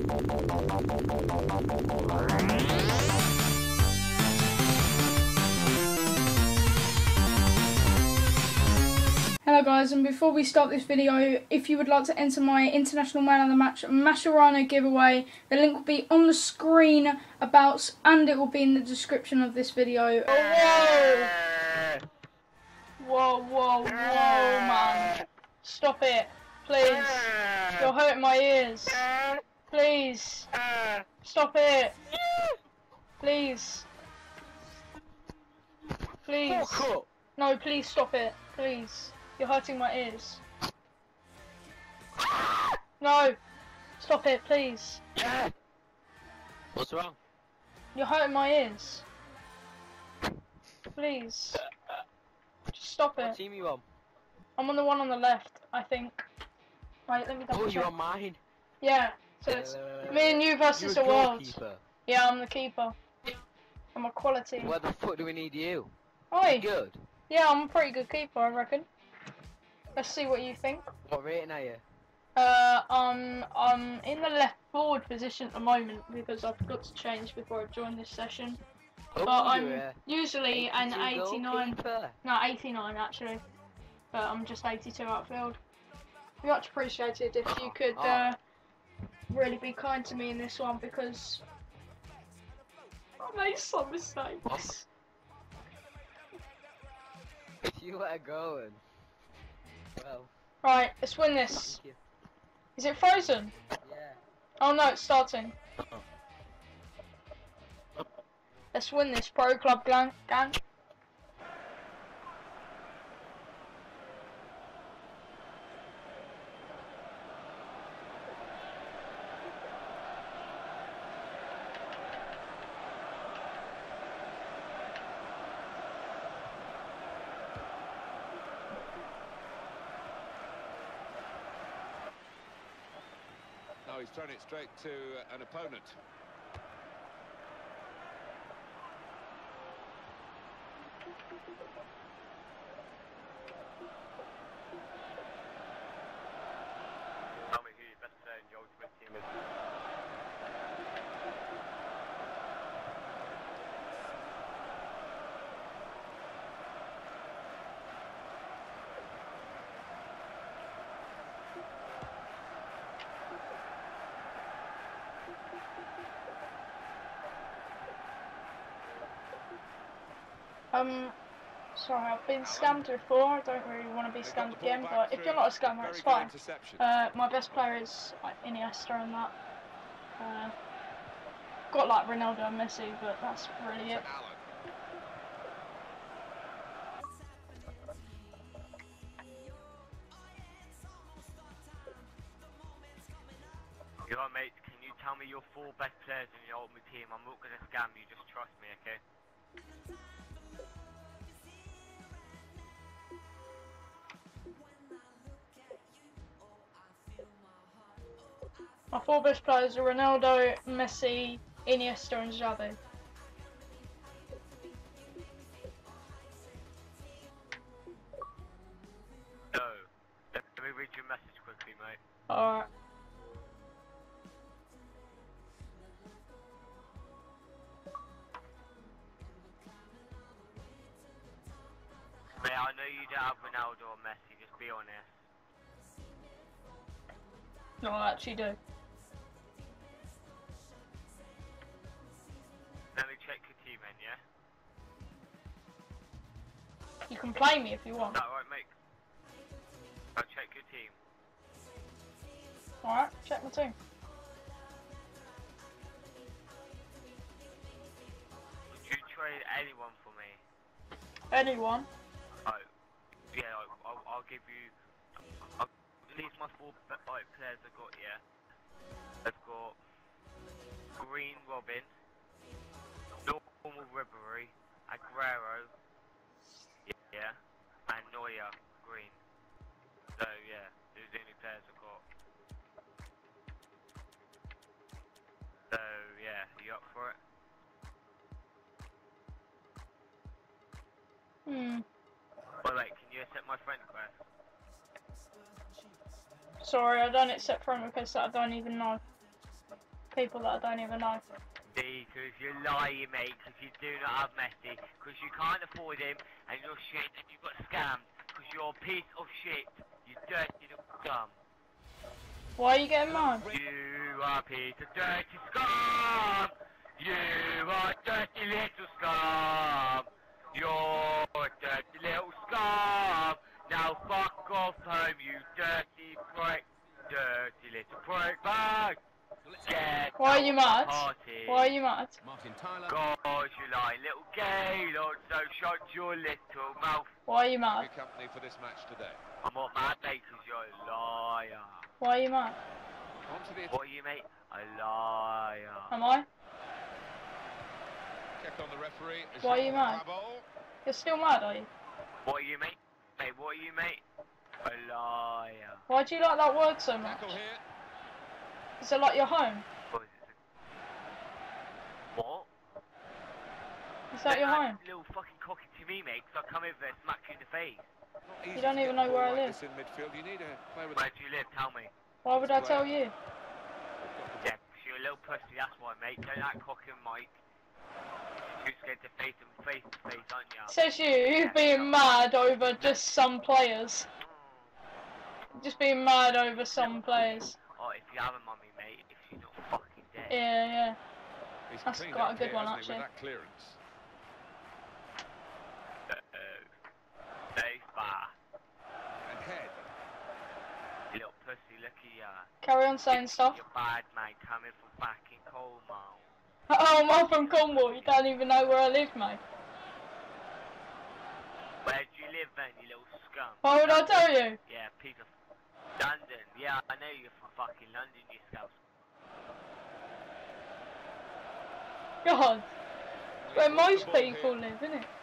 Hello guys, and before we start this video, if you would like to enter my International Man of the Match Mascherano giveaway, the link will be on the screen about, and it will be in the description of this video. Whoa! Whoa, whoa, whoa, man. Stop it, please. You're hurting my ears. Please. Stop it. Please. Please. No, please stop it. Please. You're hurting my ears. No! Stop it, please. What's wrong? You're hurting my ears. Please. Just stop What it. team you on? I'm on the one on the left, I think. Right, let me oh, double Oh, you're on mine. Yeah, so it's me and you versus the world. goalkeeper. Yeah, I'm the keeper. I'm a quality. Where the fuck do we need you? Oi! Good. Yeah, I'm a pretty good keeper, I reckon. Let's see what you think. What rating are you? Uh, um, I'm in the left forward position at the moment because I've got to change before I join this session. Oh, But I'm usually an 89, goalkeeper. no 89 actually, but I'm just 82 outfield. Much appreciated if you could Oh. uh, really be kind to me in this one because I made some mistakes. You let go and well, Right, let's win this. Is it frozen? Yeah. Oh no, it's starting. Let's win this pro club gang. gang. He's thrown it straight to an opponent. Tell me who your best player in your ultimate team is. Um, sorry, I've been scammed before. I don't really want to be scammed again, back but if you're not a scammer, Very it's fine. Uh, my best player is like Iniesta and that. Uh, got like Ronaldo and Messi, but that's really it. Allen. You know, mate, can you tell me your four best players in your ultimate team? I'm not gonna scam you, just trust me, okay? My four best players are Ronaldo, Messi, Iniesta, and Xavi. No. Let me read your message quickly, mate. Alright. Mate, I know you don't have Ronaldo or Messi, just be honest. No, I actually do. You can play me if you want. Is that right, mate? I'll check your team. Alright, check my team. Would you trade anyone for me? Anyone. Oh, yeah, I- I'll, I'll give you. I'll, these are my four like, players I've got, yeah? I've got Green Robben, Normal Ribery, Aguero, yeah, and Neuer Green. So, yeah, those are the only players I've got. So, yeah, you up for it? Hmm. The way, can you accept my friend request? Sorry, I don't accept friend requests that I don't even know. people that I don't even know. Because you're lying, mate, because you do not have Messi, because you can't afford him, and you're shit, and you got scammed, because you're a piece of shit, you dirty little scum. Why are you getting mad? You are a piece of dirty scum! You are a dirty little scum! You're a dirty little scum! Now fuck off home, you dirty prick! Dirty little prick bag! Get Why are you mad? Party. Why are you mad? Martin Tyler. Gosh, you lying little gay lord, so shut your little mouth. Why are you Good mad? company for this match today. I'm not mad, mate, 'cause you're a liar. Why are you mad? On to the attack. What are you, mate? A liar. Am I? Check on the referee. Why are you Jean mad? Bravo. You're still mad, are you? What are you, mate? Mate, what are you, mate? A liar. Why do you like that word so much? Tackle here. Is it like your home? What is it? What? Is that your Don't home? Little fucking cocky to me, mate, 'cause I'll come over there and smack you in the face. You don't even know where I ball like live. This in midfield. You need to play with Where do you live? Tell me. Why would I tell you? Yeah, 'cause you're a little pussy, that's why, mate. Don't act cocky Mike. You're scared to face them face to face, aren't you? Says you being mad over just some players. Mm. Just being mad over some players. Oh, if you have a mummy, mate, if she's not fucking dead. Yeah, yeah. He's That's cleaned quite a good here, one, actually. With that clearance. Uh-oh. Safe bar. And head. You little pussy, look at ya. Carry on saying stuff. You're bad, mate, coming from fucking Colmar. Oh, I'm up from Cornwall. You don't even know where I live, mate. Where do you live then, you little scum? Why would I tell you? Yeah, piece of London. Yeah, I know you're from fucking London, you scouse. God. Where most people live, isn't it?